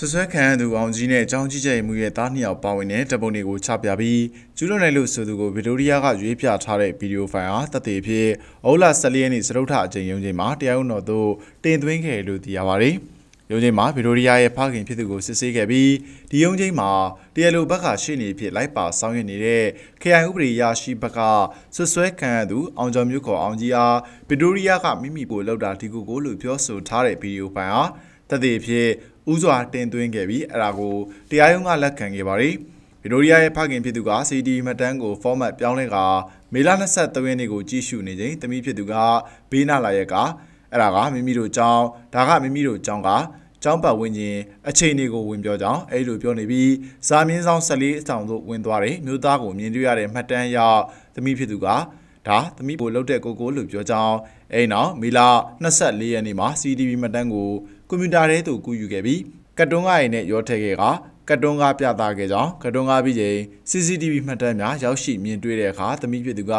ဆွဆွဲခံရသူအောင်ကြီးနဲ့အကြောင်းကြီးချက်မှုရဲ့တားနှစ်ယောက်ပါဝင်တဲ့တပ်ပုံတွေကိုချပြပြီးကျူးလွန်တယ်လို့ဆိုသူကိုဗီတိုရီးယားကရွေးပြထားတဲ့ဗီဒီယိုဖိုင်ဟာတပ်သေးဖြစ်အောက်လာ14ရက်နေ့စရုပ်ထအကြိမ်ရုံးချိန်မှာတရားဥတော်သို့တင်သွင်းခဲ့လို့သိရပါတယ်။ရုံးချိန်မှာဗီတိုရီးယားရဲ့ဖခင်ဖြစ်သူကိုစစ်ဆေးခဲ့ပြီးဒီရုံးချိန်မှာတရားလိုဘက်ကရှေ့နေဖြစ်လိုက်ပါဆောင်ရွက်နေတဲ့ခရိုင်ဥပဒေရရှိဘက်ကဆွဆွဲခံရသူအောင်ကျော်မျိုးခေါ်အောင်ကြီးအားဗီတိုရီးယားကမိမိကိုလောက်တာဒီကိုကိုလို့ပြောဆိုထားတဲ့ဗီဒီယိုဖိုင်ဟာ တပ်သေးဖြစ်ဥစွာတင်သွင်းခဲ့ပြီးအဲ့ဒါကိုတရားရုံးကလက်ခံခဲ့ပါတယ်ဗီတိုရီးယားရဲ့ဖခင်ဖြစ်သူက CD မှတ်တမ်းကို format ပြောင်းလဲကမေလ23ရက်နေ့ကိုကြည့်ရှုနေချိန်တမိဖြစ်သူကဘေးနာလာရက်ကအဲ့ဒါကမိမိတို့ကြောင်းဒါကမိမိတို့ကြောင်းကကျောင်းပတ်ဝန်းကျင်အချိန်တွေကိုဝင်ပြောကြောင်းအဲ့လိုပြောနေပြီးဇာမင်းဆောင်14အဆောင်သို့ဝင်သွားတယ်မြို့သားကိုမြင်တွေ့ရတဲ့မှတ်တမ်းရောက်တမိဖြစ်သူက ဒါသမီးကိုလှုပ်တဲ့ကိုကိုလို့ပြောကြောင်းအဲ့နောက်မီလာ24ရက်နေ့မှာ CDB မှတ်တမ်းကိုကွန်ပျူတာထဲသို့ကူးယူခဲ့ပြီးကတ်တွန်းကားရည်နဲ့ရောထည့်ခဲ့ကကတ်တွန်းကားပြသခဲ့ကြောင်းကတ်တွန်းကားပြီးချိန် CCTV မှတ်တမ်းများရောက်ရှိမြင်တွေ့တဲ့အခါသမီးဖြစ်သူက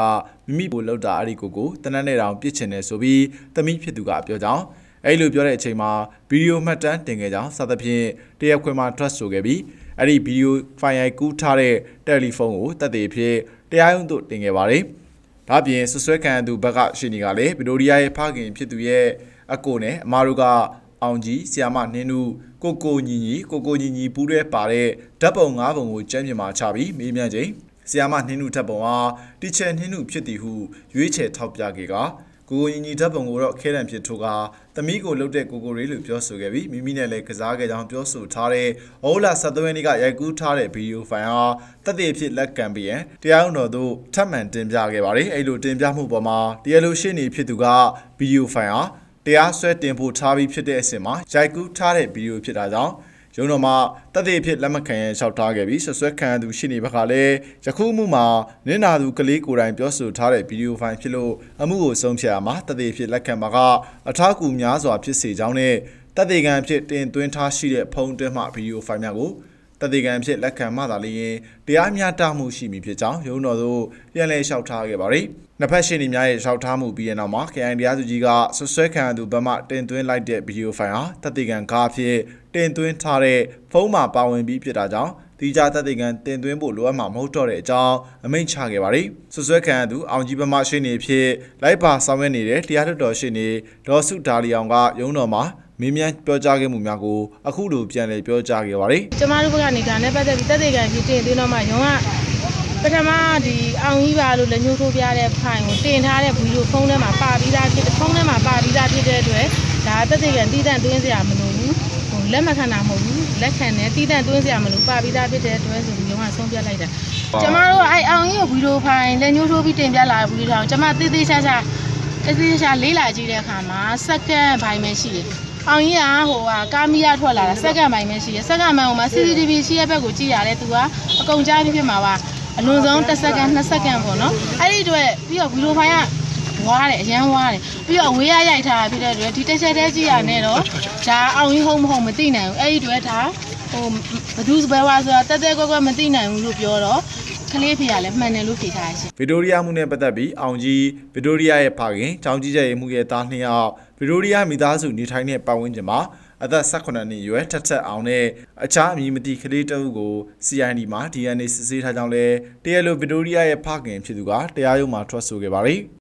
မိမိကိုလှုပ်တာအဲ့ဒီကိုကိုတနက်နေ့တောင်ပြစ်ချင်တယ်ဆိုပြီးသမီးဖြစ်သူကပြောကြောင်းအဲ့လိုပြောတဲ့အချိန်မှာဗီဒီယိုမှတ်တမ်းတင်ခဲ့ကြောင်းစသဖြင့်တရက်ခွင်မှာ trust ဆိုခဲ့ပြီးအဲ့ဒီဗီဒီယိုဖိုင်ရိုက်ကူးထားတဲ့တယ်လီဖုန်းကိုတက်သေးဖြစ်တရားရုံးသို့တင်ခဲ့ပါတယ်။ ဒါပြင်ဆွဆွဲခံသူဘက်ကရှိနေကလည်းဗီတိုရီးယားရဲ့ဖခင်ဖြစ်သူရဲ့အကိုနဲ့အမားတို့ကအောင်ကြီးဆီယာမနှင်းနုကိုကိုညီညီကိုကိုညီညီပူးရဲပါတဲ့ဓာတ်ပုံ၅ပုံကိုကျမ်းပြင်မှာချပြီးမေးမြန်းချိန်ဆီယာမနှင်းနုဓာတ်ပုံဟာတီချယ်နှင်းနုဖြစ်သည်ဟုရွေးချယ်ထောက်ပြခဲ့က ကိုကိုညီညီဓာတ်ပုံကိုတော့ခဲတံဖြစ်ထိုးကသမီးကိုလှုပ်တဲ့ကိုကိုရေးလို့ပြောဆိုခဲ့ပြီးမိမိနဲ့လည်းကစားခဲ့ကြောင်းပြောဆိုထားတဲ့ဩလာ73ရက်နေ့ကရိုက်ကူးထားတဲ့ဗီဒီယိုဖိုင်ဟာတက်တဲ့ဖြစ်လက်ကံပြီးရင်တရားဥတော်တို့ထပ်မံတင်ပြခဲ့ပါတယ်အဲ့လိုတင်ပြမှုပေါ်မှာတရားလိုရှင်းနေဖြစ်သူကဗီဒီယိုဖိုင်ဟာတရားစွဲတင်ဖို့ထားပြီးဖြစ်တဲ့အစဉ်မှာရိုက်ကူးထားတဲ့ဗီဒီယိုဖြစ်တာကြောင့် ရုံတော်မှာတက်သေးဖြစ်လက်မခံရလျှောက်ထားခဲ့ပြီးဆွဆွဲခံသူရှိနေဘက်ကလည်းယခုမှုမှာနင်းနာသူကလေးကိုယ်တိုင်ပြောဆိုထားတဲ့ဗီဒီယိုဖိုင်ဖြစ်လို့အမှုကိုဆုံးဖြတ်ရမှာတက်သေးဖြစ်လက်ခံမှာကအထောက်အကူများစွာဖြစ်စေကြောင်းနဲ့တက်သေးကံဖြစ်တင်သွင်းထားရှိတဲ့ဖုန်းတွင်းမှဗီဒီယိုဖိုင်များကို တည်တည်ကံဖြစ်လက်ခံမှသာလျှင်တရားမျှတမှုရှိမည်ဖြစ်ကြောင်းရုံးတော်သို့ပြန်လည်လျှောက်ထားခဲ့ပါသည်။နှစ်ဖက်ရှင်းနေများရဲ့လျှောက်ထားမှုပြီးတဲ့နောက်မှာ KI တရားသူကြီးကဆွဆွဲခံရသူဘက်မှတင်သွင်းလိုက်တဲ့ဗီဒီယိုဖိုင်ဟာတည်တည်ကံကားဖြစ်တင်သွင်းထားတဲ့ဖုန်းမှာပါဝင်ပြီးဖြစ်တာကြောင့်ဒီကြသက်သေခံတင်သွင်းဖို့လိုအပ်မှာမဟုတ်တော့တဲ့အကြောင်းအမိန့်ချခဲ့ပါတယ်။ဆွဆွဲခံရသူအောင်ကြီးဘမရှိနေဖြစ်လိုက်ပါဆောင်ရွက်နေတဲ့တရားလွှတ်တော်ရှိနေဒေါ်စုဒါလီအောင်ကရုံးတော်မှာ မင်းမြန်ပြောကြားခဲ့မှုများကိုအခုလိုပြန်လည်ပြောကြားခဲ့ပါတယ်ကျမတို့ဘက်ကနေဒါနဲ့ပတ်သက်ပြီးတက်တဲ့ကံကြီးတင်သွင်းတော့မှရုံးကပထမဒီအောင်ကြီးပါလို့လက်ညှိုးထိုးပြတဲ့ဖိုင်ကိုတင်ထားတဲ့ဗီဒီယိုဖုန်းထဲမှာပါပြီးသားဖြစ်ဖုန်းထဲမှာပါပြီးသားဖြစ်တဲ့အတွက်ဒါတက်တဲ့ကံတီးတန့်သွင်းစရာမလိုဘူးဟိုလက်မခံတာမဟုတ်ဘူးလက်ခံတယ်တီးတန့်သွင်းစရာမလိုပါပြီးသားဖြစ်တဲ့အတွက်ဆိုပြီးရုံးကဆုံးဖြတ်လိုက်တာကျမတို့ကအဲ့အောင်ကြီးကိုဗီဒီယိုဖိုင်လက်ညှိုးထိုးပြီးတင်ပြလာတဲ့ဗီဒီယိုထောင်ကျမသေးသေးချာချာသေးသေးချာလေးလာကြည့်တဲ့အခါမှာစက္ကန့်ပိုင်းပဲရှိတယ် အောင်ကြီးကဟိုဟာကာမီယာထွက်လာတာစက္ကန့်ပိုင်းပဲရှိရစက္ကန့်ပိုင်းဟိုမှာ CCTV ရှိရဘက်ကိုကြည့်ရတယ်သူကအကုန်ကြားပြီးဖြစ်မှာပါအလွန်ဆုံး1စက္ကန့်2စက္ကန့်ပေါ့နော်အဲ့ဒီအတွက်ပြီးတော့ဗီဒီယိုဖိုင်ကဝါတယ်အရန်ဝါတယ်ပြီးတော့ဝေးရရိုက်ထားတာဖြစ်တဲ့အတွက်ဒီတစ်ချက်တည်းကြည့်ရနဲ့တော့ဒါအောင်ကြီးဟုတ်မဟုတ်မသိနိုင်ဘူးအဲ့ဒီအတွက်ဒါ ဟိုဘဒုစပွဲဝါဆိုတာတက်တက်ကွက်ကွက်မသိနိုင်ဘူးလို့ပြောတော့ကလေးဖေကလည်းမှန်တယ်လို့ဖြေထားရရှင်ဗီတိုရီးယားမှုနဲ့ပတ်သက်ပြီးအောင်ကြီးဗီတိုရီးယားရဲ့ဖခင်ចောင်းကြီးကျရဲ့မှုရဲ့သားနှစ်ယောက်ဗီတိုရီးယားမိသားစုနေထိုင်တဲ့ပတ်ဝန်းကျင်မှာအသက်18နှစ်ရွယ်ထက်ထက်အောင်နဲ့အခြားအမည်မသိကလေးတအုပ်ကို CID မှာ DNA စစ်ဆေးထားကြောင်းလဲတရားလိုဗီတိုရီးယားရဲ့ဖခင်ဖြစ်သူကတရားရုံးမှာထွက်ဆိုခဲ့ပါတယ်။